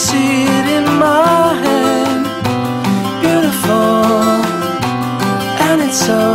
see it in my hand. Beautiful. And it's so